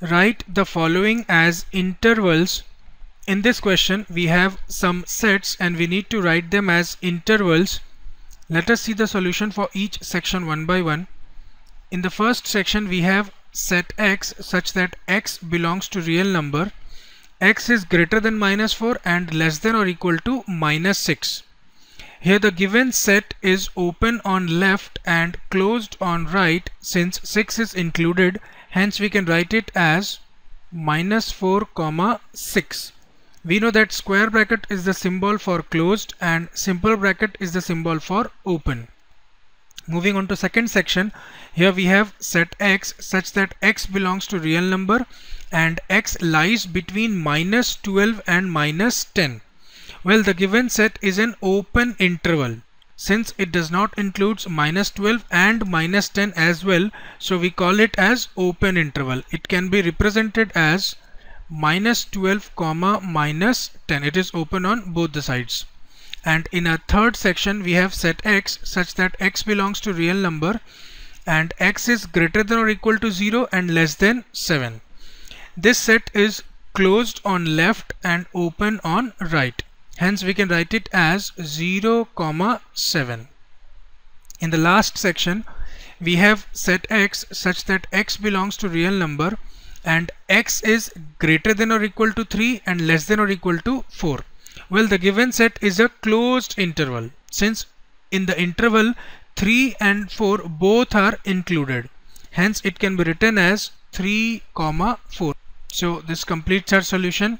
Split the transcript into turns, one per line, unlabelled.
write the following as intervals. In this question we have some sets and we need to write them as intervals. Let us see the solution for each section one by one. In the first section we have set x such that x belongs to real number. X is greater than minus 4 and less than or equal to minus 6 here the given set is open on left and closed on right since 6 is included hence we can write it as minus 4 comma 6 we know that square bracket is the symbol for closed and simple bracket is the symbol for open. Moving on to second section here we have set x such that x belongs to real number and x lies between minus 12 and minus 10 well the given set is an open interval since it does not includes minus 12 and minus 10 as well so we call it as open interval. It can be represented as minus 12 comma minus 10 it is open on both the sides. And in a third section we have set x such that x belongs to real number and x is greater than or equal to 0 and less than 7 this set is closed on left and open on right hence we can write it as 0 comma 7 in the last section we have set x such that x belongs to real number and x is greater than or equal to 3 and less than or equal to 4 well the given set is a closed interval since in the interval 3 and 4 both are included. Hence it can be written as 3 comma 4 so this completes our solution